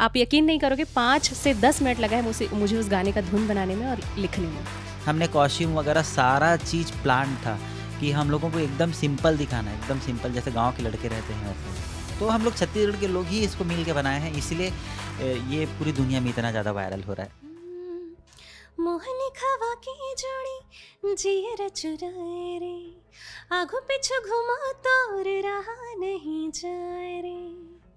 आप यकीन नहीं करोगे पाँच से दस मिनट लगा है मुझे मुझे उस गाने का धुन बनाने में और लिखने में। हमने कॉस्ट्यूम वगैरह सारा चीज़ प्लान था कि हम लोगों को एकदम सिंपल दिखाना है एकदम सिंपल जैसे गाँव के लड़के रहते हैं वैसे। तो हम लोग छत्तीसगढ़ के लोग ही इसको मिल के बनाए हैं इसलिए ये पूरी दुनिया में इतना ज़्यादा वायरल हो रहा है। मोहनी खवा की जोड़ी जियर चुराए रे। आगो पीछे घुमा तोर रहा नहीं जाए रे।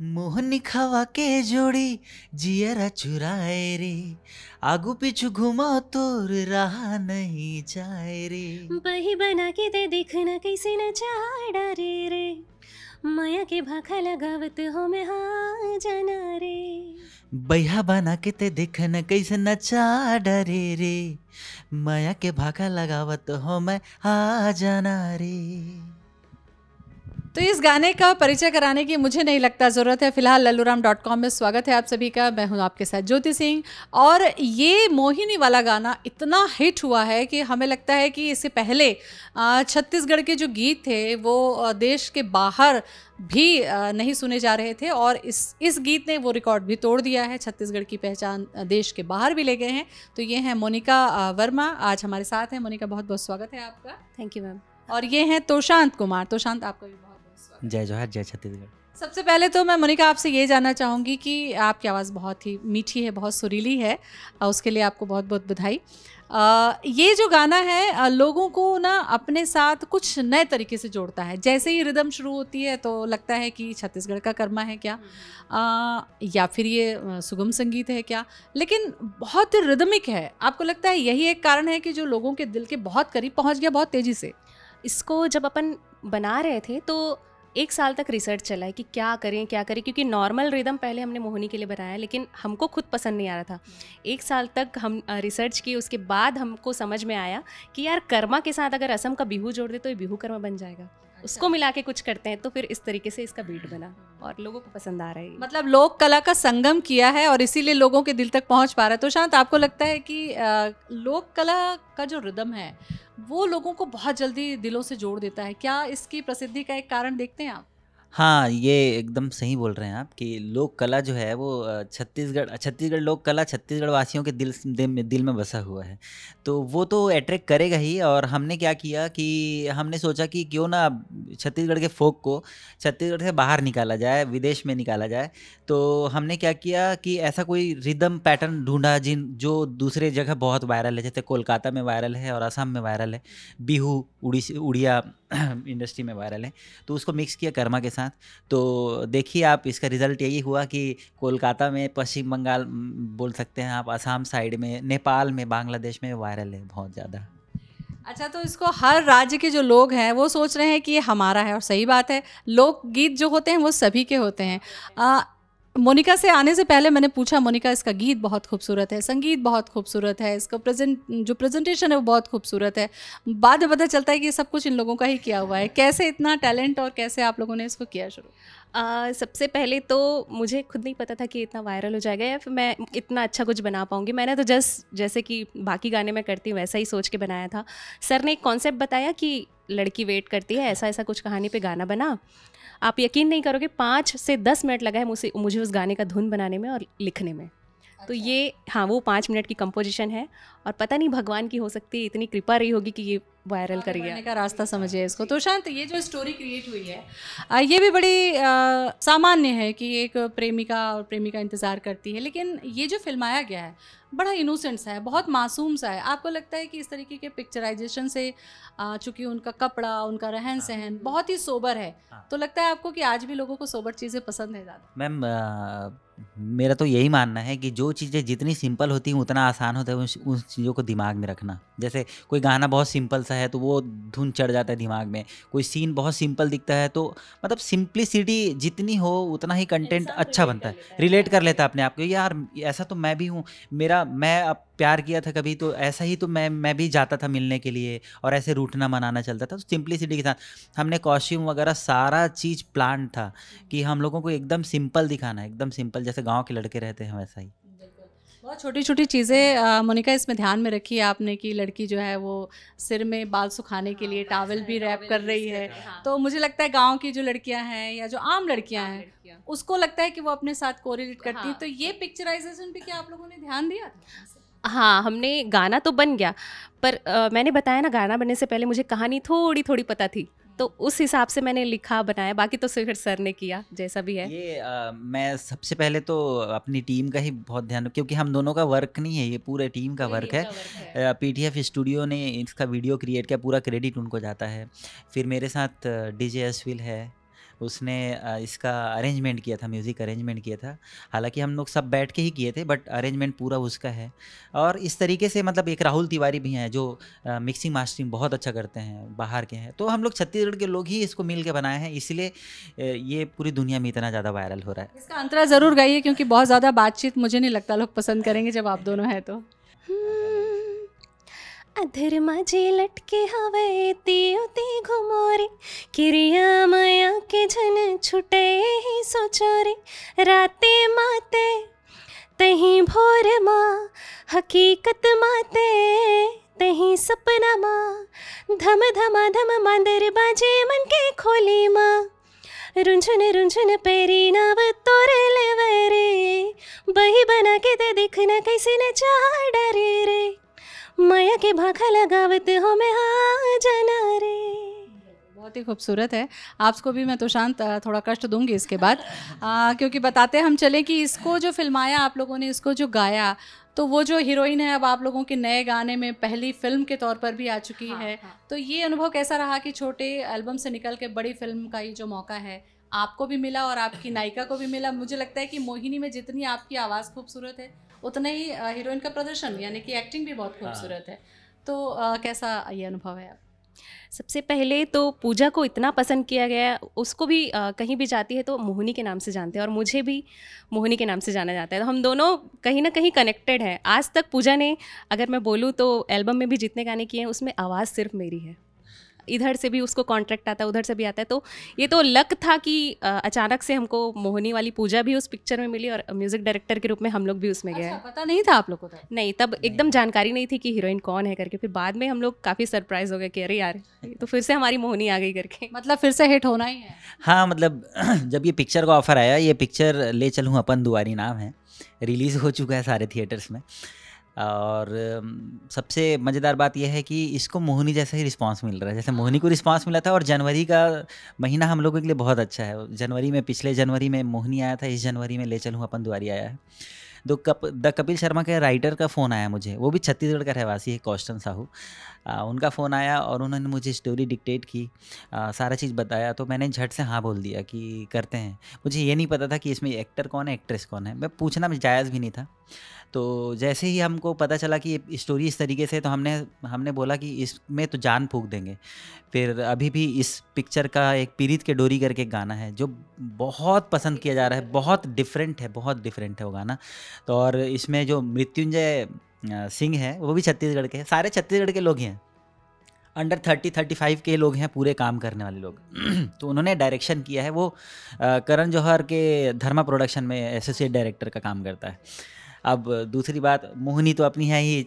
मोहनी खवा के जोड़ी जियरा चुराए रे। आगू पीछू घुमा तोर रहा नहीं जाए रे। बही बना के दे देखना कैसे न चाड़ा रे रे। माया के भाखा लगावत हो मैं हाँ जाना रे। बैहा बना के ते देखन कैसे नचा डरे रे माया के भाखा लगावत हो मैं आ जाना रे। तो इस गाने का परिचय कराने की मुझे नहीं लगता ज़रूरत है। फ़िलहाल लल्लूराम डॉट कॉम में स्वागत है आप सभी का। मैं हूँ आपके साथ ज्योति सिंह। और ये मोहिनी वाला गाना इतना हिट हुआ है कि हमें लगता है कि इससे पहले छत्तीसगढ़ के जो गीत थे वो देश के बाहर भी नहीं सुने जा रहे थे। और इस इस गीत ने वो रिकॉर्ड भी तोड़ दिया है। छत्तीसगढ़ की पहचान देश के बाहर भी ले गए हैं। तो ये हैं मोनिका वर्मा। आज हमारे साथ हैं। मोनिका बहुत बहुत स्वागत है आपका। थैंक यू मैम और ये हैं तोशांत कुमार। तोशांत आपका भी जय जोहर जय छत्तीसगढ़। सबसे पहले तो मैं मोनिका आपसे ये जानना चाहूँगी कि आपकी आवाज़ बहुत ही मीठी है बहुत सुरीली है उसके लिए आपको बहुत बहुत बधाई। ये जो गाना है लोगों को ना अपने साथ कुछ नए तरीके से जोड़ता है। जैसे ही रिदम शुरू होती है तो लगता है कि छत्तीसगढ़ का कर्मा है क्या? आ, या फिर ये सुगम संगीत है क्या? लेकिन बहुत रिदमिक है। आपको लगता है यही एक कारण है कि जो लोगों के दिल के बहुत करीब पहुँच गया बहुत तेज़ी से? इसको जब अपन बना रहे थे तो एक साल तक रिसर्च चला है कि क्या करें क्या करें क्योंकि नॉर्मल रिदम पहले हमने मोहनी के लिए बनाया लेकिन हमको खुद पसंद नहीं आ रहा था। एक साल तक हम रिसर्च की उसके बाद हमको समझ में आया कि यार कर्मा के साथ अगर असम का बिहू जोड़ दे तो ये बिहू कर्मा बन जाएगा। उसको अच्छा। मिला के कुछ करते हैं तो फिर इस तरीके से इसका बीट बना और लोगों को पसंद आ रहा है मतलब लोक कला का संगम किया है और इसीलिए लोगों के दिल तक पहुँच पा रहा है। तो शांत आपको लगता है कि लोक कला का जो रिदम है वो लोगों को बहुत जल्दी दिलों से जोड़ देता है। क्या इसकी प्रसिद्धि का एक कारण देखते हैं आप? हाँ, ये एकदम सही बोल रहे हैं आप कि लोक कला जो है वो छत्तीसगढ़ छत्तीसगढ़ लोक कला छत्तीसगढ़ वासियों के दिल दिल में दिल में बसा हुआ है। तो वो तो अट्रैक्ट करेगा ही और हमने क्या किया कि हमने सोचा कि क्यों ना छत्तीसगढ़ के फ़ोक को छत्तीसगढ़ से बाहर निकाला जाए, विदेश में निकाला जाए। तो हमने क्या किया कि ऐसा कोई रिदम पैटर्न ढूँढा जिन जो दूसरे जगह बहुत वायरल है, जैसे कोलकाता में वायरल है और असम में वायरल है। बिहू, उड़ीस उड़िया इंडस्ट्री में वायरल है। तो उसको मिक्स किया कर्मा के साथ। तो देखिए आप, इसका रिज़ल्ट यही हुआ कि कोलकाता में पश्चिम बंगाल बोल सकते हैं आप आसाम साइड में, नेपाल में, बांग्लादेश में वायरल है बहुत ज़्यादा। अच्छा तो इसको हर राज्य के जो लोग हैं, वो सोच रहे हैं कि ये हमारा है और सही बात है। लोकगीत जो होते हैं, वो सभी के होते हैं। मोनिका से आने से पहले मैंने पूछा, मोनिका, इसका गीत बहुत खूबसूरत है, संगीत बहुत खूबसूरत है, इसका प्रेजेंट, जो प्रेजेंटेशन है वो बहुत खूबसूरत है। बाद में पता चलता है कि सब कुछ इन लोगों का ही किया हुआ है। कैसे इतना टैलेंट और कैसे आप लोगों ने इसको किया शुरू? आ, सबसे पहले तो मुझे खुद नहीं पता था कि इतना वायरल हो जाएगा या फिर मैं इतना अच्छा कुछ बना पाऊँगी। मैंने तो जस्ट जैसे कि बाकी गाने मैं करती हूँ वैसा ही सोच के बनाया था। सर ने एक कॉन्सेप्ट बताया कि लड़की वेट करती है ऐसा ऐसा कुछ कहानी पे गाना बना। आप यकीन नहीं करोगे पाँच से दस मिनट लगा है मुझे मुझे उस गाने का धुन बनाने में और लिखने में। तो अच्छा। ये हाँ वो पाँच मिनट की कंपोजिशन है और पता नहीं भगवान की हो सकती है इतनी कृपा रही होगी कि ये वायरल कर गया का रास्ता समझिए इसको। तो शांत ये जो स्टोरी क्रिएट हुई है आ, ये भी बड़ी आ, सामान्य है कि एक प्रेमिका और प्रेमिका इंतज़ार करती है लेकिन ये जो फिल्माया गया है बड़ा इनोसेंट सा है बहुत मासूम सा है। आपको लगता है कि इस तरीके के पिक्चराइजेशन से चूँकि उनका कपड़ा उनका रहन हाँ। सहन बहुत ही सोबर है हाँ। तो लगता है आपको कि आज भी लोगों को सोबर चीज़ें पसंद है ज़्यादा? मैम मेरा तो यही मानना है कि जो चीज़ें जितनी सिंपल होती हैं उतना आसान होता है उस उन चीज़ों को दिमाग में रखना। जैसे कोई गाना बहुत सिंपल सा है तो वो धुन चढ़ जाता है दिमाग में। कोई सीन बहुत सिंपल दिखता है तो मतलब सिंप्लिसिटी जितनी हो उतना ही कंटेंट अच्छा बनता है। रिलेट कर लेता है अपने आप को यार ऐसा तो मैं भी हूँ। मेरा मैं अब प्यार किया था कभी तो ऐसा ही तो मैं मैं भी जाता था मिलने के लिए और ऐसे रूठना मनाना चलता था। तो सिंप्लिसिटी के साथ हमने कॉस्ट्यूम वगैरह सारा चीज़ प्लान था कि हम लोगों को एकदम सिंपल दिखाना है एकदम सिंपल जैसे गाँव के लड़के रहते हैं वैसा ही। बहुत छोटी छोटी चीज़ें मोनिका इसमें ध्यान में रखी है आपने कि लड़की जो है वो सिर में बाल सुखाने के लिए टावल भी रैप कर रही है। तो मुझे लगता है गाँव की जो लड़कियाँ हैं या जो आम लड़कियाँ हैं उसको लगता है कि वो अपने साथ कोरिलेट करती हैं। तो ये पिक्चराइजेशन पे क्या आप लोगों ने ध्यान दिया? हाँ हमने गाना तो बन गया पर आ, मैंने बताया ना गाना बनने से पहले मुझे कहानी थोड़ी थोड़ी पता थी। तो उस हिसाब से मैंने लिखा बनाया। बाकी तो फिर सर ने किया जैसा भी है। ये आ, मैं सबसे पहले तो अपनी टीम का ही बहुत ध्यान क्योंकि हम दोनों का वर्क नहीं है ये पूरे टीम का वर्क है, है। पीटीएफ स्टूडियो ने इसका वीडियो क्रिएट किया पूरा क्रेडिट उनको जाता है। फिर मेरे साथ डीजे एसविल है उसने इसका अरेंजमेंट किया था म्यूज़िक अरेंजमेंट किया था। हालाँकि हम लोग सब बैठ के ही किए थे बट अरेंजमेंट पूरा उसका है। और इस तरीके से मतलब एक राहुल तिवारी भी हैं जो मिक्सिंग मास्टरिंग बहुत अच्छा करते हैं बाहर के हैं। तो हम लोग छत्तीसगढ़ के लोग ही इसको मिल के बनाए हैं इसलिए ये पूरी दुनिया में इतना ज़्यादा वायरल हो रहा है। इसका अंतरा ज़रूर गाइए क्योंकि बहुत ज़्यादा बातचीत मुझे नहीं लगता लोग पसंद करेंगे जब आप दोनों हैं तो। हम्म। अधर माझे लटके हवे ती घुमोरे किरिया सोचोरे राते माते, तही भोर माँ, हकीकत माते, तही सपना माँ, धम धमा धम मांदर बाजे मन के खोली माँ। रुंझुन रुंझुन पेरी नाव तोरे ले रे बही बना के दे दिखना कैसे न चाह डरे रे। माया के भाखा लगावत हो मैं हाँ जाना रे। बहुत ही खूबसूरत है। आपको भी मैं तो शांत थोड़ा कष्ट दूँगी इसके बाद। आ, क्योंकि बताते हम चले कि इसको जो फिल्माया आप लोगों ने इसको जो गाया तो वो जो हीरोइन है अब आप लोगों के नए गाने में पहली फ़िल्म के तौर पर भी आ चुकी हाँ, है। हाँ। तो ये अनुभव कैसा रहा कि छोटे एल्बम से निकल के बड़ी फ़िल्म का ये जो मौका है आपको भी मिला और आपकी नायिका को भी मिला? मुझे लगता है कि मोहिनी में जितनी आपकी आवाज़ खूबसूरत है उतना ही हीरोइन का प्रदर्शन यानी कि एक्टिंग भी बहुत हाँ। खूबसूरत है। तो आ, कैसा ये अनुभव है आप सबसे पहले तो पूजा को इतना पसंद किया गया उसको भी आ, कहीं भी जाती है तो मोहिनी के नाम से जानते हैं और मुझे भी मोहिनी के नाम से जाना जाता है। तो हम दोनों कहीं ना कहीं कनेक्टेड हैं। आज तक पूजा ने अगर मैं बोलूँ तो एल्बम में भी जितने गाने किए हैं उसमें आवाज़ सिर्फ़ मेरी है। इधर से भी उसको कॉन्ट्रैक्ट आता है उधर से भी आता है। तो ये तो लक था कि अचानक से हमको मोहनी वाली पूजा भी उस पिक्चर में मिली और म्यूज़िक डायरेक्टर के रूप में हम लोग भी उसमें गए। अच्छा, पता नहीं था आप लोग को? नहीं तब एकदम जानकारी नहीं थी कि हीरोइन कौन है करके। फिर बाद में हम लोग काफ़ी सरप्राइज़ हो गए कि अरे यार तो फिर से हमारी मोहनी आ गई करके। मतलब फिर से हिट होना ही है। हाँ मतलब जब ये पिक्चर का ऑफ़र आया ये पिक्चर ले चलूँ अपन दुआरी नाम है। रिलीज़ हो चुका है सारे थिएटर्स में। और सबसे मज़ेदार बात यह है कि इसको मोहनी जैसा ही रिस्पांस मिल रहा है। जैसे मोहनी को रिस्पांस मिला था और जनवरी का महीना हम लोगों के लिए बहुत अच्छा है। जनवरी में पिछले जनवरी में मोहिनी आया था इस जनवरी में ले चलूँ अपन दुआरी आया है। दो कप द कपिल शर्मा के राइटर का फ़ोन आया मुझे। वो भी छत्तीसगढ़ का रहवासी है कौशटन साहू। उनका फ़ोन आया और उन्होंने मुझे स्टोरी डिक्टेट की आ, सारा चीज़ बताया। तो मैंने झट से हाँ बोल दिया कि करते हैं। मुझे ये नहीं पता था कि इसमें एक्टर कौन है एक्ट्रेस कौन है। मैं पूछना जायज़ भी नहीं था। तो जैसे ही हमको पता चला कि स्टोरी इस तरीके से तो हमने हमने बोला कि इसमें तो जान फूक देंगे। फिर अभी भी इस पिक्चर का एक पीरित के डोरी करके गाना है, जो बहुत पसंद किया जा रहा है, बहुत डिफरेंट है, बहुत डिफरेंट है वो गाना। तो और इसमें जो मृत्युंजय सिंह है, वो भी छत्तीसगढ़ के हैं। सारे छत्तीसगढ़ के लोग हैं। अंडर थर्टी थर्टी फाइव के लोग हैं, पूरे काम करने वाले लोग। तो उन्होंने डायरेक्शन किया है, वो करण जौहर के धर्मा प्रोडक्शन में एसोसिएट डायरेक्टर का काम करता है। अब दूसरी बात मोहिनी तो अपनी है ही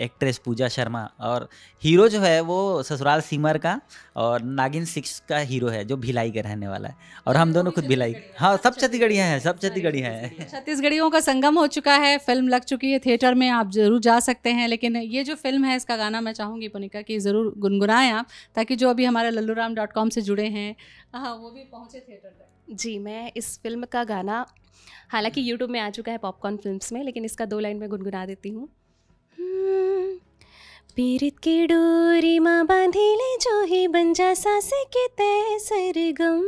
एक्ट्रेस पूजा शर्मा और हीरो जो है वो ससुराल सिमर का और नागिन सिक्स का हीरो है जो भिलाई का रहने वाला है और हम दोनों खुद भिलाई। हाँ सब छत्तीसगढ़िया हैं सब छत्तीसगढ़िया हैं। छत्तीसगढ़ियों का संगम हो चुका है फ़िल्म लग चुकी है थिएटर में आप ज़रूर जा सकते हैं लेकिन ये जो फ़िल्म है इसका गाना मैं चाहूँगी पुनिका कि ज़रूर गुनगुनाएँ आप ताकि जो अभी हमारे लल्लू राम डॉट कॉम से जुड़े हैं हाँ वो भी पहुँचे थिएटर तक। जी मैं इस फ़िल्म का गाना हालाँकि यूट्यूब में आ चुका है पॉपकॉर्न फिल्म्स में लेकिन इसका दो लाइन में गुनगुना देती हूँ। हम्म, पीरित की डोरी माँ बांधी ले जो ही बन जा सासे के तय सरगम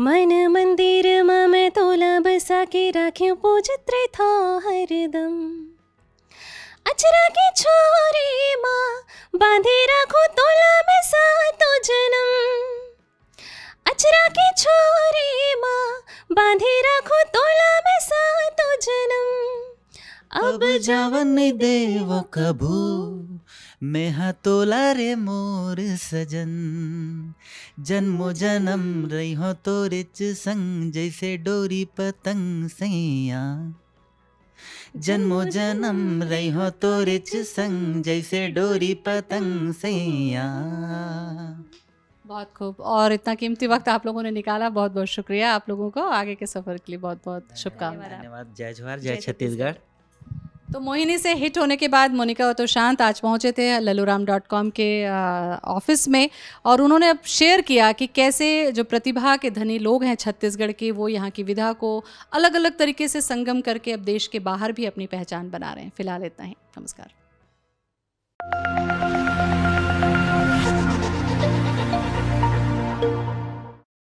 मन मंदिर माँ मैं तोला बसा के राख्यू पूजित रे था हरदम अचरा के छोरे माँ बांधे रखो तोला में सा तो जन्म। अचरा के छोरे माँ बांधे रखो तोला में सातो जन्म। अब जावन देव कभू मैं हा तोला रे मोर सजन। जन्मो जन्म रही हो तो रिच संग जैसे डोरी पतंग सैया। जन्मो जन्म रही हो तो रिच संग जैसे डोरी पतंग सैया। बहुत खूब। और इतना कीमती वक्त आप लोगों ने निकाला। बहुत बहुत शुक्रिया आप लोगों को आगे के सफ़र के लिए। बहुत बहुत शुभकामनाएँ। धन्यवाद। जय जवाहर जय छत्तीसगढ़। तो मोहिनी से हिट होने के बाद मोनिका तो शांत आज पहुँचे थे ललूराम डॉट कॉम के ऑफ़िस में। और उन्होंने अब शेयर किया कि कैसे जो प्रतिभा के धनी लोग हैं छत्तीसगढ़ के वो यहाँ की विधा को अलग अलग तरीके से संगम करके अब देश के बाहर भी अपनी पहचान बना रहे हैं। फ़िलहाल इतना ही। नमस्कार।